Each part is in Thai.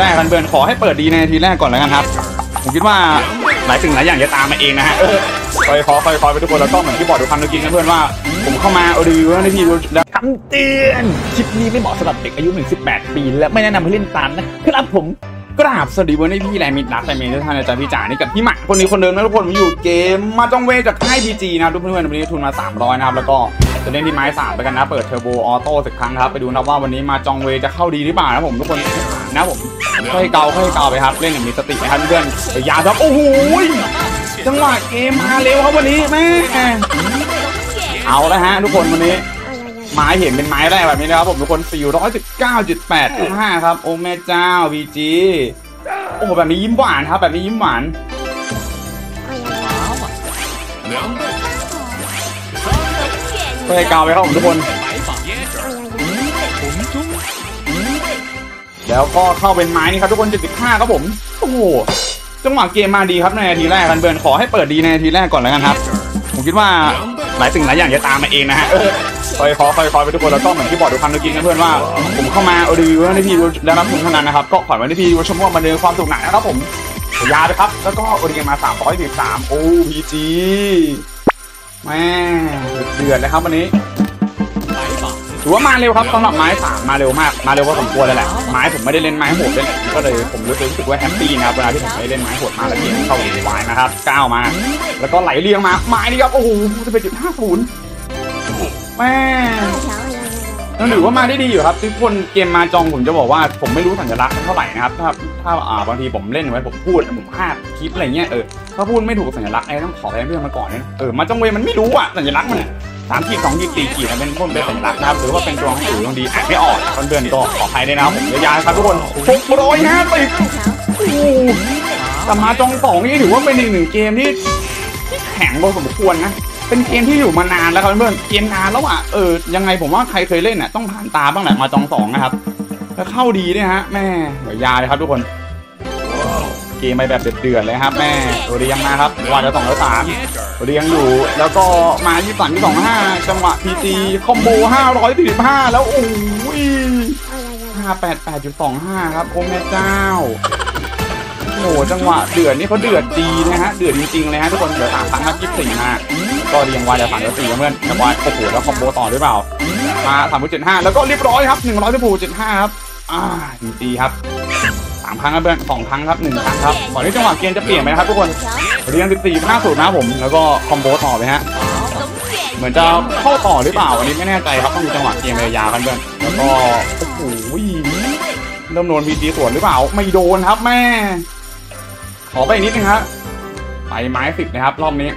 แรกกันเบิร์นขอให้เปิดดีในทีแรกก่อนแล้วกันครับ ผมคิดว่าหลายสิ่งหลายอย่างจะตามมาเองนะฮะเออคอยขอคอยคอยไปทุกคนแล้วก็เหมือนที่บอกทุกคนเมื่อกี้นะเพื่อนว่าผมเข้ามาเอาดีว่าให้พี่ดูแล้วคำเตือนคลิปนี้ไม่เหมาะสำหรับเด็กอายุถึง18ปี และไม่แนะนำให้เล่นตามนะครับผม กราบสวัสดีวันนี้พี่แรมิดรักแต่เมย์ทุกท่านอาจารย์พี่จ๋านี่กับพี่หมากคนนี้คนเดิมนะทุกคนผมอยู่เกมมาจองเวจากค่ายพีจีนะทุกเพื่อนวันนี้ทุนมา 300 นะครับแล้วก็จะเล่นที่ไม้สามไปกันนะ เปิดเทอร์โบออโต้สักครั้งครับ ไปดูนะว่าวันนี้มาจองเวจะเข้าดีหรือเปล่านะผมทุกคนนะผมค่อยเกาค่อยเกาไปครับ เล่นอย่างมีสตินะครับเพื่อนอย่าครับโอ้โหจังหวะเกมมาเร็วครับวันนี้แม่เอาแล้วฮะทุกคนวันนี้ ไม้เห็นเป็นไม้แรกแบบนี้นะครับผมทุกคน419.85 ครับ โอ้แม่เจ้า VG โอ้โหแบบนี้ยิ้มหวานครับ แบบนี้ยิ้มหวานก็ให้กาวไปครับผมทุกคน แล้วก็เข้าเป็นไม้นี่ครับทุกคน 75 ครับผม โอ้โห จังหวะเกมมาดีครับในนาทีแรกกันเบิร์นขอให้เปิดดีในนาทีแรกก่อนแล้วกันครับ ผมคิดว่าหลายสิ่งหลายอย่างจะตามมาเองนะฮะ คอยขอคอยคอยไปทุกคนแล้วก็เหมือนที่บอกทุกคำเมื่อกี้นะเพื่อนว่าผมเข้ามาอารีวิวให้พี่ได้รับชมเท่านั้นนะครับก็ขอไว้ให้พี่ชมว่ามันเดินความสุขหนักนะครับผมยาไปครับ แล้วก็โอริเกนมา313โอ้พีจีแม่เดือดเลยครับวันนี้ถือว่ามาเร็วครับสำหรับไม้สามมาเร็วมากมาเร็วพอสมควรเลยแหละไม้ผมไม่ได้เล่นไม้โหดเลยก็เลยผมรู้สึกว่าแฮปปี้นะครับเวลาที่ผมไม่ได้เล่นไม้โหดมากแล้วเกมเข้าวายนะครับก้าวมา แล้วก็ไหลเรียงมาไม้นี่ครับโอ้โหจะเป็นจุดห้าศูนย์ แม่ยังถือว่ามาได้ดีอยู่ครับ ทุกคนเกมมาจองผมจะบอกว่าผมไม่รู้สัญลักษณ์เท่าไหร่นะครับ ถ้าถ้าอ่าบางทีผมเล่นไว้ผมพูดผมพลาดคลิปอะไรเงี้ยเออถ้าพูดไม่ถูกสัญลักษณ์ไอ้ต้องขอแทนเพื่อนมาก่อนนะเออมาจองเวมันไม่รู้อะสัญลักษณ์มันสามขีดสองขีดสี่ขีดมันเป็นพวกเป็นสัญลักษณ์นะครับหรือว่าเป็นตัวหนังสือบางทีอ่านไม่ออกคนเดือนก็ขออภัยด้วยนะรับผมยาวๆครับทุกคนหกร้อยห้าสิบโอ้โหแต่มาจองสองนี่ถือว่าเป็นอีกหนึ่งเกมที่แข็งพอสมควรนะ เป็นเกมที่อยู่มานานแล้วครับเพื่อนเกมนานแล้วอะเออยังไงผมว่าใครเคยเล่นอะต้องผ่านตาบ้างแหละมาจองสองนะครับแล้วเข้าดีด้วยฮะแม่เดี๋ยวยาเลยครับทุกคน เกมไปแบบเดือดๆเลยครับ แม่ตัวเรียงมาครับว่าจะสองแล้วสามตัวเรียงอยู่ แล้วก็มายี่สามยี่สองห้าจังหวะพีจีคอมโบห้าร้อยสี่สิบห้าแล้วโอ้ยห้าแปดแปดจุดสองห้าครับโอ้แม่เจ้าโอ้โหจังหวะเดือดนี่เขาเดือดดีนะฮะเดือดจริงๆเลยฮะทุกคนเดี๋ยวสามพันห้ายี่สิบสี่มา ก็เรียงวายเดี๋ยวสามเดี๋ยวสี่เพื่อนแต่วายโอ้โหแล้วคอมโบต่อหรือเปล่ามาสามพันเจ็ดห้าแล้วก็เรียบร้อยครับหนึ่งร้อยสิบหกเจ็ดห้าครับอ่าดีดีครับสามครั้งครับเพื่อนสองครั้งครับหนึ่งครั้งครับก่อนที่จังหวะเกมจะเปลี่ยนไปนะครับทุกคนเรียงสิบสี่ห้าสูตรนะผมแล้วก็ combo ต่อไปฮะเหมือนจะเข้าต่อหรือเปล่าอันนี้ไม่แน่ใจครับต้องดูจังหวะเกมระยะกันเพื่อนแล้วก็โอ้โหเริ่มโดน PG สวนหรือเปล่าไม่โดนครับแม่ขอไปอีกนิดนึงครับไปไม้สิบนะครับ รอบนี้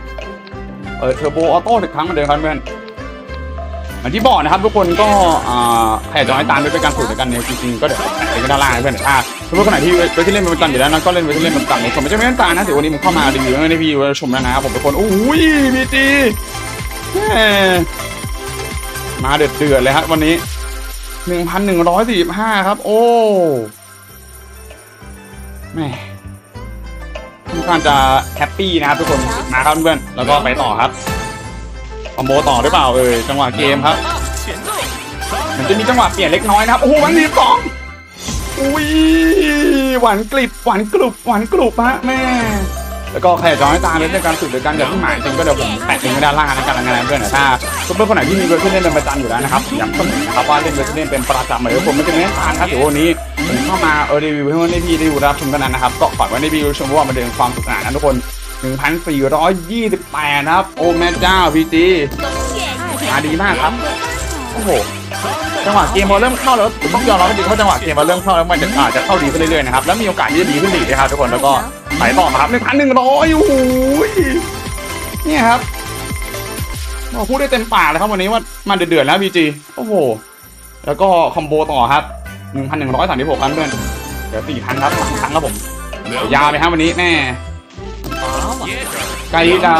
เออ turbo auto อีกครั้งเหมือนเดิมครับเพื่อนเหมือนที่บอกนะครับทุกคนก็อ่าใครอยากจะให้ตามด้วยการสูตรด้วยกันเนี่ยจริงๆก็เดี๋ยวแปะไว้ด้านล่างนะเพื่อนถ้าสมมติคนไหนที่เว็บที่เล่นเป็นประจำอยู่แล้วนะก็เล่นเว็บที่เล่นเป็นประจำเนี่ยผมไม่ใช่ไม่ต้องตามนะเดี๋ยววันนี้ผมเข้ามารีวิวให้พี่ชมแล้วนะครับผมทุกคนอุ้ย PG แม่มาเดือดเดือดเลยครับวันนี้หนึ่งพันหนึ่งร้อยสี่สิบห้าครับ โอ้แม่ ค่อนข้างจะ happy นะครับทุกคนมาครับเพื่อนแล้วก็ไปต่อครับคอมโบต่อหรือเปล่าเออจังหวะเกมครับมันจะมีจังหวะเปลี่ยนเล็กน้อยนะครับโอ้โหวันนี้สองอุ้ยหวานกลิบหวานกรุบหวานกรุบฮะแม่ แล้วก็ใครอยากจะให้ตามเล่นด้วยการสุดหรือการกับพี่หมายจริงก็เดี๋ยวผมแปะลิงก์ไว้ด้านล่างนะการงานเพื่อนนะถ้าเพื่อนคนไหนที่มีเวอร์ชันเล่นเป็นประจำอยู่แล้วนะครับย้ำเสมอนะครับว่าเล่นเวอร์ชันเล่นเป็นประจำเหมือนผมไม่จะไม่ตามครับเดี๋ยววันนี้ผมเข้ามาเออรีวิวให้วันนี้พี่ได้ดูรับชมกันนะครับก็ฝากไว้ในวิวชมว่ามาเดินความสุขสนานนะทุกคน1,428นะครับโอ้แม่เจ้า PG มาดีมากครับ โอ้โหจังหวะเกมพอเริ่มเข้าแล้วต้องยอมรับจริงๆว่าจังหวะเกมพอเริ่มเข้าแล้วมันจะอาจจะเข้าดีขึ้นเรื่อยๆนะครับแล้วมีโอกาสที่จะดีขึ้นอีกนะครับทุกคนแล้วก็ไปต่อมาครับหนึ่งพันหนึ่งร้อยโอ้โหเนี่ยครับเราพูดได้เต็มปากเลยครับวันนี้ว่ามันเดือดๆแล้ว PG โอ้โหแล้วก็ combo ต่อครับหนึ่งพันหนึ่งร้อยสามสิบหกครับเพื่อนเดี๋ยวสี่พันครับสามครั้งครับผมยาวไปครับวันนี้แน่ใกล้จะ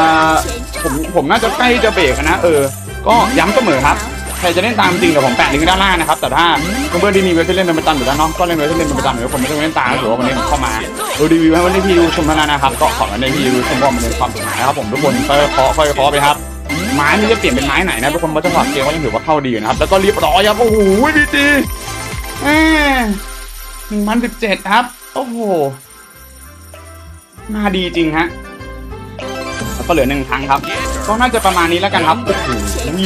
ผมผมน่าจะใกล้จะเบรกนะเออ ก็ย้ำเสมอครับ ครจะเล่นตามจริงเดี๋ยวผมแปะลิงก์ด้านล่างนะครับแต่ถ้าเพื่อนๆที่มีเว็บที่เล่นเป็นประจำอยู่แล้วเนาะก็เล่นเว็บที่เล่นเป็นประจำอยู่แล้วผมไม่ต้องเล่นตามถือว่าวันนี้ผมเข้ามาดูรีวิวให้วันนี้พี่ดูชมแล้วนะครับก็ขอวันนี้พี่ดูชมว่ามันเป็นความสุขนะครับผมทุกคนค่อยๆเคาะค่อยๆเคาะไปครับไม้นี่จะเปลี่ยนเป็นไม้ไหนนะทุกคนเพราะจังหวะเกมก็ยังถือว่าเข้าดีนะครับแล้วก็เรียบร้อยครับโอ้โหดีจีหนึ่งพันสิบเจ็ดครับโอ้โหมาดีจริงฮะแล้วก็เหลือหนึ่งครั้งครับ ก็น่าจะประมาณนี้แล้วกันครับโอ้โห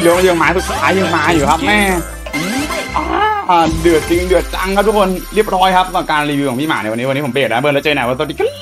เหลือยังมาสุดท้ายยังมาอยู่ครับแม่เดือดจริงเดือดจังครับทุกคนเรียบร้อยครับกับการรีวิวของพี่หมาในวันนี้วันนี้ผมเบรดนะเบิร์นแล้วเจอไหนวันสวัสดีครับ